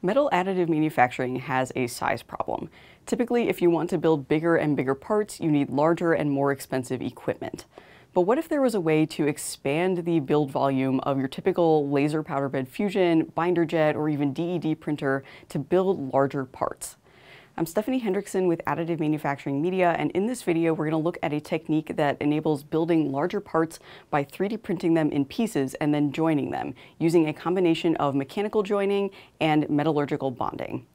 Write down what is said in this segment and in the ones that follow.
Metal additive manufacturing has a size problem. Typically, if you want to build bigger and bigger parts, you need larger and more expensive equipment. But what if there was a way to expand the build volume of your typical laser powder bed fusion, binder jet, or even DED printer to build larger parts? I'm Stephanie Hendrixson with Additive Manufacturing Media, and in this video, we're going to look at a technique that enables building larger parts by 3D printing them in pieces and then joining them, using a combination of mechanical joining and metallurgical bonding.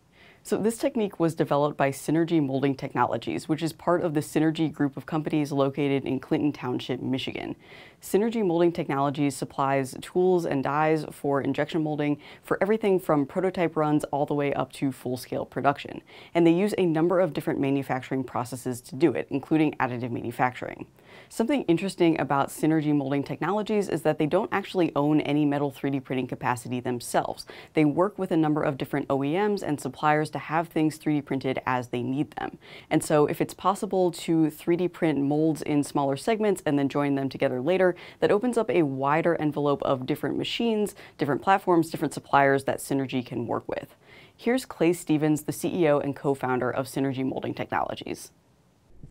So this technique was developed by Synergy Molding Technologies, which is part of the Synergy group of companies located in Clinton Township, Michigan. Synergy Molding Technologies supplies tools and dies for injection molding for everything from prototype runs all the way up to full-scale production. And they use a number of different manufacturing processes to do it, including additive manufacturing. Something interesting about Synergy Molding Technologies is that they don't actually own any metal 3D printing capacity themselves. They work with a number of different OEMs and suppliers to have things 3D printed as they need them. And so if it's possible to 3D print molds in smaller segments and then join them together later, that opens up a wider envelope of different machines, different platforms, different suppliers that Synergy can work with. Here's Clay Stevens, the CEO and co-founder of Synergy Molding Technologies.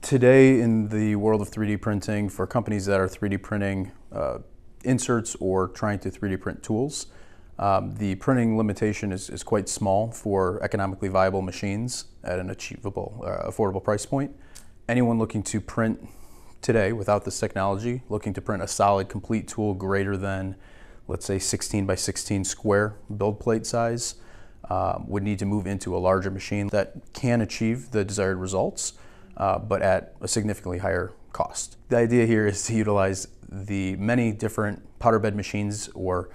Today in the world of 3D printing, for companies that are 3D printing uh, inserts or trying to 3D print tools, um, the printing limitation is, is, quite small for economically viable machines at an achievable, uh, affordable price point. Anyone looking to print today without this technology, looking to print a solid, complete tool greater than, let's say, 16 by 16 square build plate size, um, would need to move into a larger machine that can achieve the desired results, uh, but at a significantly higher cost. The idea here is to utilize the many different powder bed machines or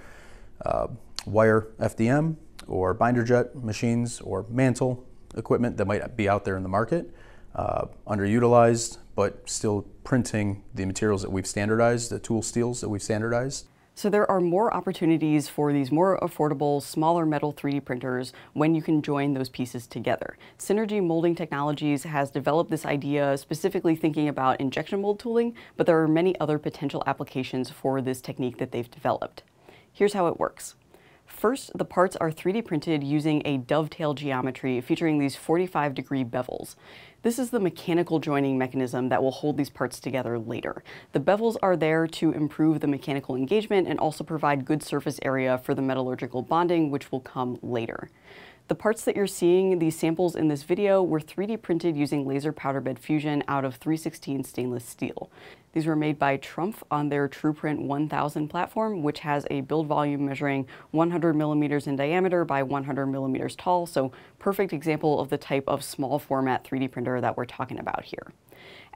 uh, wire FDM or binder jet machines or mantle equipment that might be out there in the market, uh, underutilized, but still printing the materials that we've standardized, the tool steels that we've standardized. So there are more opportunities for these more affordable, smaller metal 3D printers when you can join those pieces together. Synergy Molding Technologies has developed this idea specifically thinking about injection mold tooling, but there are many other potential applications for this technique that they've developed. Here's how it works. First, the parts are 3D printed using a dovetail geometry featuring these 45 degree bevels. This is the mechanical joining mechanism that will hold these parts together later. The bevels are there to improve the mechanical engagement and also provide good surface area for the metallurgical bonding, which will come later. The parts that you're seeing, these samples in this video, were 3D printed using laser powder bed fusion out of 316 stainless steel. These were made by Trumpf on their TruePrint 1000 platform, which has a build volume measuring 100 millimeters in diameter by 100 millimeters tall, so perfect example of the type of small format 3D printer that we're talking about here.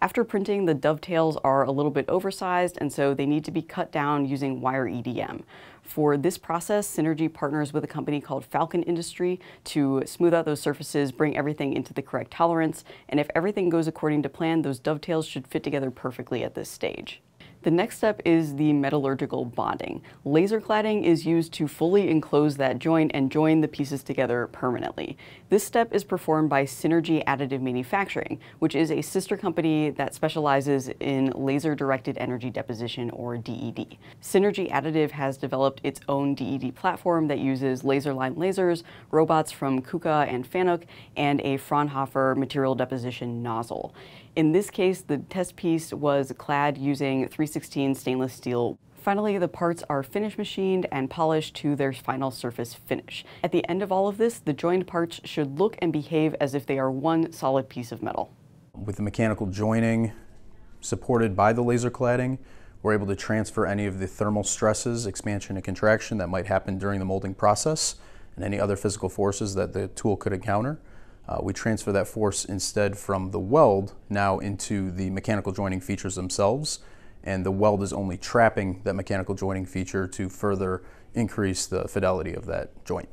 After printing, the dovetails are a little bit oversized, and so they need to be cut down using wire EDM. For this process, Synergy partners with a company called Falcon Industry to smooth out those surfaces, bring everything into the correct tolerance, and if everything goes according to plan, those dovetails should fit together perfectly at this stage. The next step is the metallurgical bonding. Laser cladding is used to fully enclose that joint and join the pieces together permanently. This step is performed by Synergy Additive Manufacturing, which is a sister company that specializes in laser directed energy deposition or DED. Synergy Additive has developed its own DED platform that uses Laserline lasers, robots from KUKA and Fanuc, and a Fraunhofer material deposition nozzle. In this case, the test piece was clad using 316 stainless steel. Finally, the parts are finish machined and polished to their final surface finish. At the end of all of this, the joined parts should look and behave as if they are one solid piece of metal. With the mechanical joining supported by the laser cladding, we're able to transfer any of the thermal stresses, expansion and contraction that might happen during the molding process and any other physical forces that the tool could encounter. Uh, we transfer that force instead from the weld now into the mechanical joining features themselves. And the weld is only trapping that mechanical joining feature to further increase the fidelity of that joint.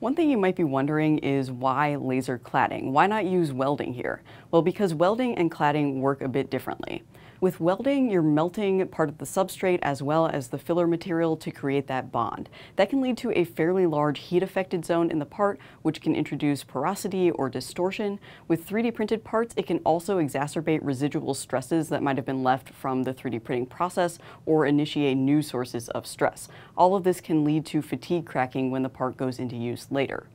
One thing you might be wondering is why laser cladding? Why not use welding here? Well, because welding and cladding work a bit differently. With welding, you're melting part of the substrate as well as the filler material to create that bond. That can lead to a fairly large heat affected zone in the part, which can introduce porosity or distortion. With 3D printed parts, it can also exacerbate residual stresses that might have been left from the 3D printing process or initiate new sources of stress. All of this can lead to fatigue cracking when the part goes into use later.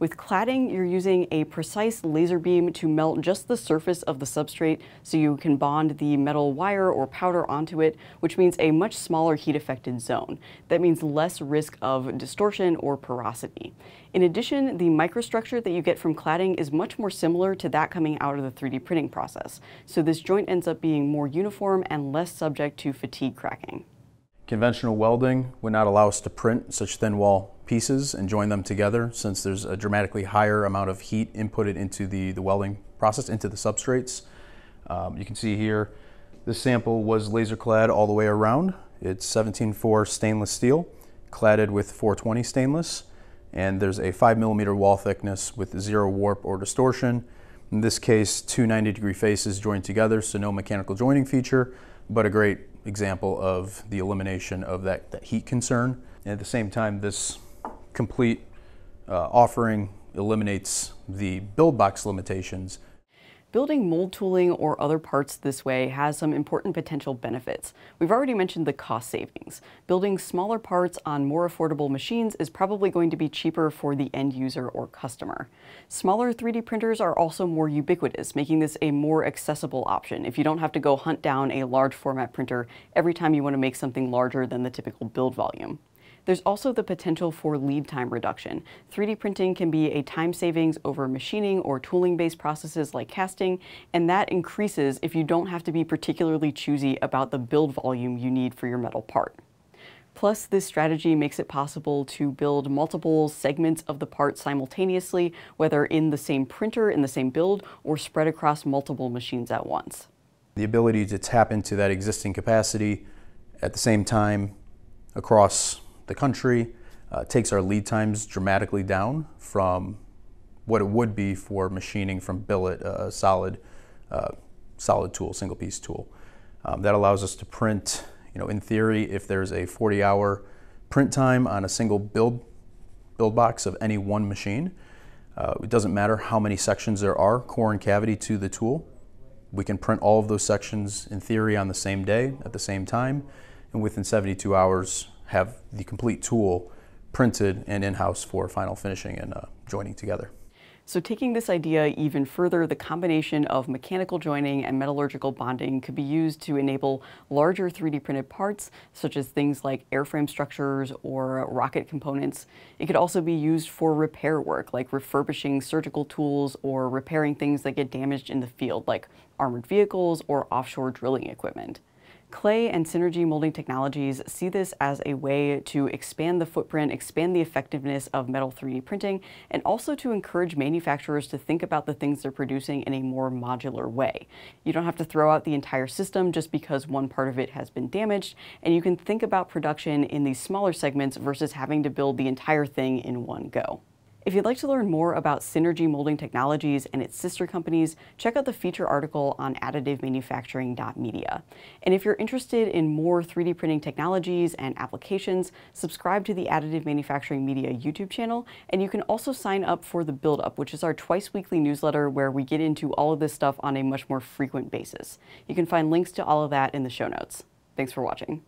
With cladding, you're using a precise laser beam to melt just the surface of the substrate so you can bond the metal wire or powder onto it, which means a much smaller heat affected zone. That means less risk of distortion or porosity. In addition, the microstructure that you get from cladding is much more similar to that coming out of the 3D printing process. So this joint ends up being more uniform and less subject to fatigue cracking. Conventional welding would not allow us to print such thin wall pieces and join them together since there's a dramatically higher amount of heat inputted into the, the welding process, into the substrates. Um, you can see here, this sample was laser clad all the way around. It's 17-4 stainless steel, cladded with 420 stainless, and there's a 5 millimeter wall thickness with zero warp or distortion. In this case, two 90 degree faces joined together, so no mechanical joining feature, but a great example of the elimination of that, that heat concern. And at the same time, this complete uh, offering eliminates the build box limitations Building mold tooling or other parts this way has some important potential benefits. We've already mentioned the cost savings. Building smaller parts on more affordable machines is probably going to be cheaper for the end user or customer. Smaller 3D printers are also more ubiquitous, making this a more accessible option if you don't have to go hunt down a large format printer every time you want to make something larger than the typical build volume. There's also the potential for lead time reduction. 3D printing can be a time savings over machining or tooling-based processes like casting, and that increases if you don't have to be particularly choosy about the build volume you need for your metal part. Plus, this strategy makes it possible to build multiple segments of the part simultaneously, whether in the same printer, in the same build, or spread across multiple machines at once. The ability to tap into that existing capacity at the same time across the country, uh, takes our lead times dramatically down from what it would be for machining from billet, a uh, solid, uh, solid tool, single piece tool. Um, that allows us to print, you know, in theory, if there's a 40 hour print time on a single build, build box of any one machine, uh, it doesn't matter how many sections there are, core and cavity to the tool. We can print all of those sections in theory on the same day at the same time, and within 72 hours, have the complete tool printed and in-house for final finishing and uh, joining together. So taking this idea even further, the combination of mechanical joining and metallurgical bonding could be used to enable larger 3D printed parts, such as things like airframe structures or rocket components. It could also be used for repair work, like refurbishing surgical tools or repairing things that get damaged in the field, like armored vehicles or offshore drilling equipment. Clay and Synergy Molding Technologies see this as a way to expand the footprint, expand the effectiveness of metal 3D printing, and also to encourage manufacturers to think about the things they're producing in a more modular way. You don't have to throw out the entire system just because one part of it has been damaged, and you can think about production in these smaller segments versus having to build the entire thing in one go. If you'd like to learn more about Synergy Molding Technologies and its sister companies, check out the feature article on additivemanufacturing.media. And if you're interested in more 3D printing technologies and applications, subscribe to the Additive Manufacturing Media YouTube channel, and you can also sign up for the Build Up, which is our twice weekly newsletter where we get into all of this stuff on a much more frequent basis. You can find links to all of that in the show notes. Thanks for watching.